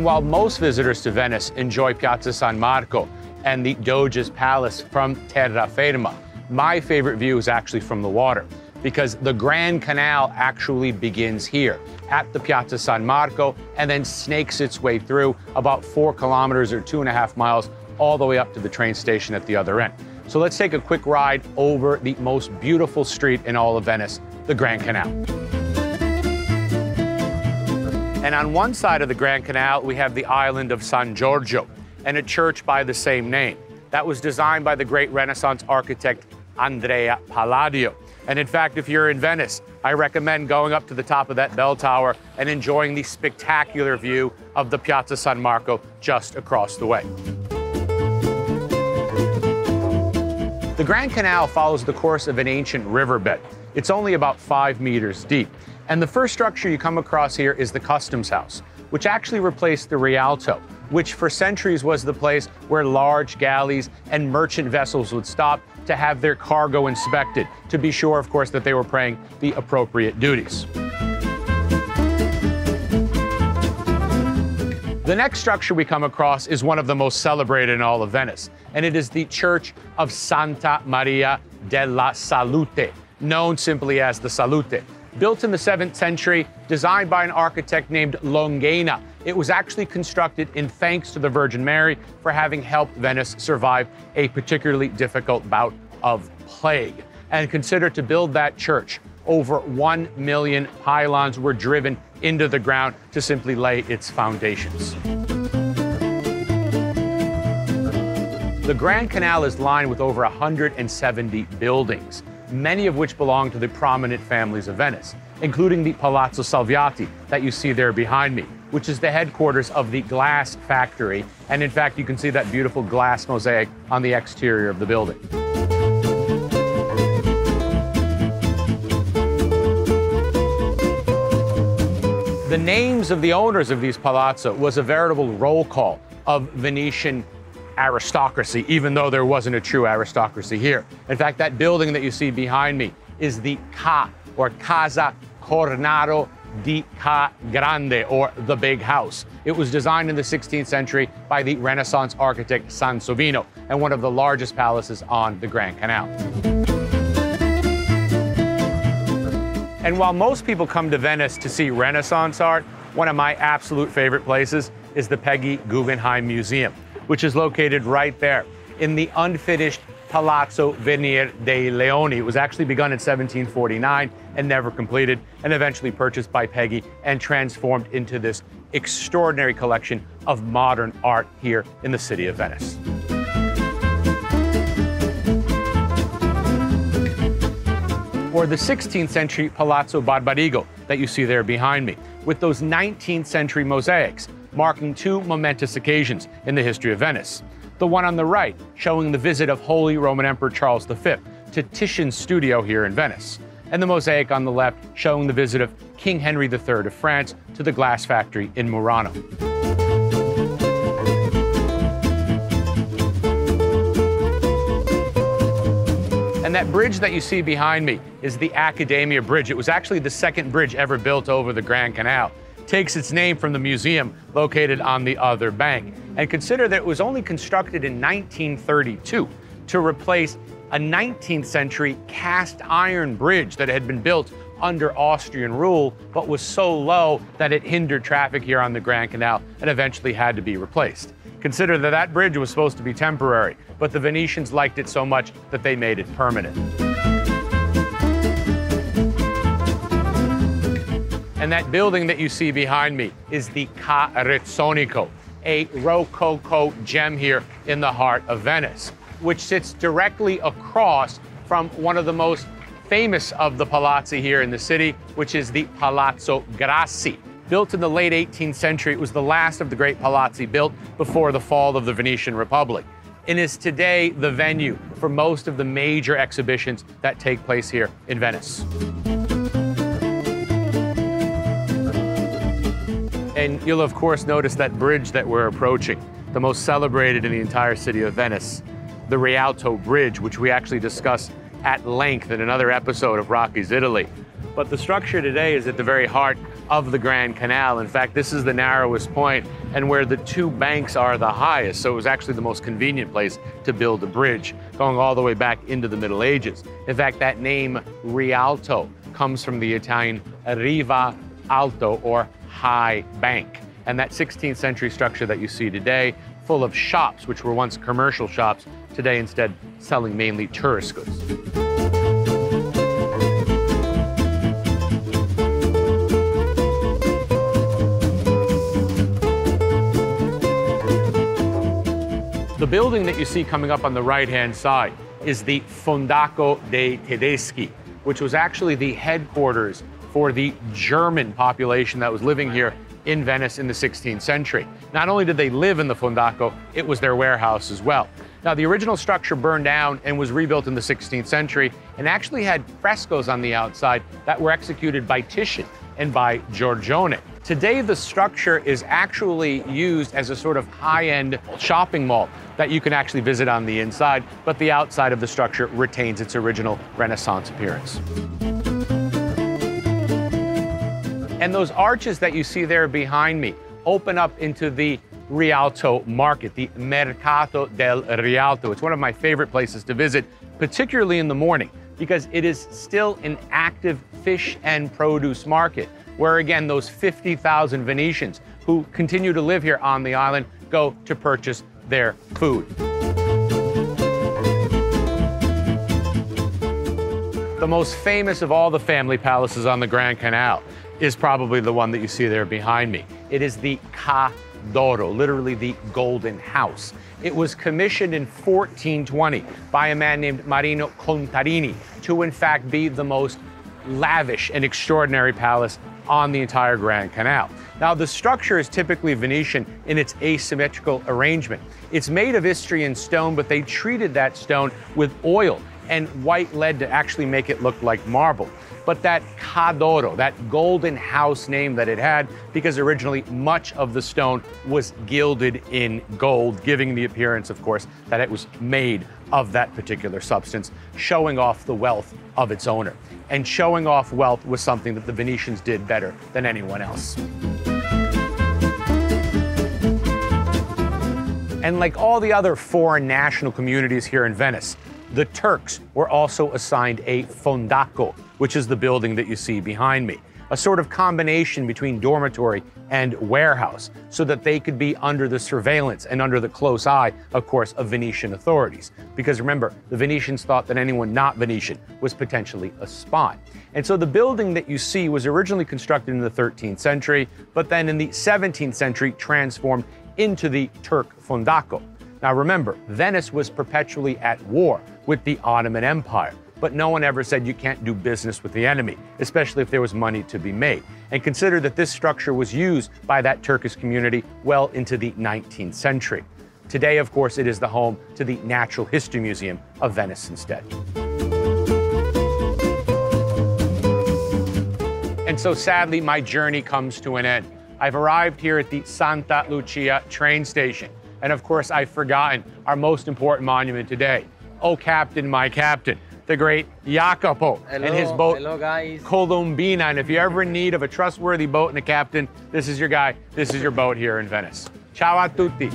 And while most visitors to Venice enjoy Piazza San Marco and the Doge's Palace from Terraferma, my favorite view is actually from the water because the Grand Canal actually begins here at the Piazza San Marco and then snakes its way through about four kilometers or two and a half miles all the way up to the train station at the other end. So let's take a quick ride over the most beautiful street in all of Venice, the Grand Canal. And on one side of the Grand Canal, we have the island of San Giorgio and a church by the same name. That was designed by the great Renaissance architect Andrea Palladio. And in fact, if you're in Venice, I recommend going up to the top of that bell tower and enjoying the spectacular view of the Piazza San Marco just across the way. The Grand Canal follows the course of an ancient riverbed. It's only about five meters deep. And the first structure you come across here is the Customs House, which actually replaced the Rialto, which for centuries was the place where large galleys and merchant vessels would stop to have their cargo inspected, to be sure, of course, that they were paying the appropriate duties. The next structure we come across is one of the most celebrated in all of Venice, and it is the Church of Santa Maria della Salute, known simply as the Salute. Built in the 7th century, designed by an architect named Longhena, it was actually constructed in thanks to the Virgin Mary for having helped Venice survive a particularly difficult bout of plague. And consider to build that church, over 1 million pylons were driven into the ground to simply lay its foundations. The Grand Canal is lined with over 170 buildings, many of which belong to the prominent families of Venice, including the Palazzo Salviati that you see there behind me, which is the headquarters of the glass factory. And in fact, you can see that beautiful glass mosaic on the exterior of the building. The names of the owners of these palazzo was a veritable roll call of Venetian aristocracy, even though there wasn't a true aristocracy here. In fact, that building that you see behind me is the Ca, or Casa Cornaro di Ca Grande, or the Big House. It was designed in the 16th century by the Renaissance architect Sansovino, and one of the largest palaces on the Grand Canal. And while most people come to Venice to see Renaissance art, one of my absolute favorite places is the Peggy Guggenheim Museum, which is located right there in the unfinished Palazzo Venier dei Leoni. It was actually begun in 1749 and never completed, and eventually purchased by Peggy and transformed into this extraordinary collection of modern art here in the city of Venice. or the 16th century Palazzo Barbarigo that you see there behind me, with those 19th century mosaics marking two momentous occasions in the history of Venice. The one on the right showing the visit of Holy Roman Emperor Charles V to Titian's studio here in Venice, and the mosaic on the left showing the visit of King Henry III of France to the glass factory in Murano. And that bridge that you see behind me is the Accademia Bridge. It was actually the second bridge ever built over the Grand Canal. Takes its name from the museum located on the other bank. And consider that it was only constructed in 1932 to replace a 19th century cast iron bridge that had been built under Austrian rule, but was so low that it hindered traffic here on the Grand Canal and eventually had to be replaced. Consider that that bridge was supposed to be temporary, but the Venetians liked it so much that they made it permanent. And that building that you see behind me is the Ca' Rezzonico, a Rococo gem here in the heart of Venice, which sits directly across from one of the most famous of the palazzi here in the city, which is the Palazzo Grassi. Built in the late 18th century, it was the last of the great palazzi built before the fall of the Venetian Republic and is today the venue for most of the major exhibitions that take place here in Venice. And you'll, of course, notice that bridge that we're approaching, the most celebrated in the entire city of Venice, the Rialto Bridge, which we actually discussed at length in another episode of Rocky's Italy. But the structure today is at the very heart of the Grand Canal. In fact, this is the narrowest point and where the two banks are the highest. So it was actually the most convenient place to build a bridge, going all the way back into the Middle Ages. In fact, that name Rialto comes from the Italian riva alto or high bank. And that 16th century structure that you see today, full of shops, which were once commercial shops, today instead selling mainly tourist goods. The building that you see coming up on the right-hand side is the Fondaco dei Tedeschi, which was actually the headquarters for the German population that was living here in Venice in the 16th century. Not only did they live in the Fondaco, it was their warehouse as well. Now, the original structure burned down and was rebuilt in the 16th century and actually had frescoes on the outside that were executed by Titian and by Giorgione. Today, the structure is actually used as a sort of high end shopping mall that you can actually visit on the inside, but the outside of the structure retains its original Renaissance appearance. And those arches that you see there behind me open up into the Rialto market, the Mercato del Rialto. It's one of my favorite places to visit, particularly in the morning, because it is still an active fish and produce market where again, those 50,000 Venetians who continue to live here on the island go to purchase their food. The most famous of all the family palaces on the Grand Canal is probably the one that you see there behind me. It is the Ca d'Oro, literally the Golden House. It was commissioned in 1420 by a man named Marino Contarini to, in fact, be the most lavish and extraordinary palace on the entire Grand Canal. Now, the structure is typically Venetian in its asymmetrical arrangement. It's made of Istrian stone, but they treated that stone with oil and white lead to actually make it look like marble. But that Ca d'Oro, that golden house name that it had, because originally much of the stone was gilded in gold, giving the appearance, of course, that it was made of that particular substance, showing off the wealth of its owner and showing off wealth was something that the Venetians did better than anyone else. And like all the other foreign national communities here in Venice, the Turks were also assigned a fondaco, which is the building that you see behind me a sort of combination between dormitory and warehouse so that they could be under the surveillance and under the close eye, of course, of Venetian authorities. Because remember, the Venetians thought that anyone not Venetian was potentially a spy. And so the building that you see was originally constructed in the 13th century, but then in the 17th century transformed into the Turk Fondaco. Now remember, Venice was perpetually at war with the Ottoman Empire but no one ever said you can't do business with the enemy, especially if there was money to be made. And consider that this structure was used by that Turkish community well into the 19th century. Today, of course, it is the home to the Natural History Museum of Venice instead. And so sadly, my journey comes to an end. I've arrived here at the Santa Lucia train station. And of course, I've forgotten our most important monument today. Oh, Captain, my Captain the great Jacopo hello, and his boat hello guys. And if you're ever in need of a trustworthy boat and a captain, this is your guy. This is your boat here in Venice. Ciao a tutti.